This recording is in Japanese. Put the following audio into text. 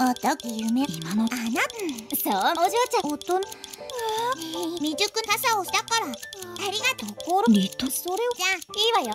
おとぎ夢？今の。あなそう。お嬢ちゃん。おと未熟なさをしたから。ありがとう。ころリトそれを。じゃあいいわよ。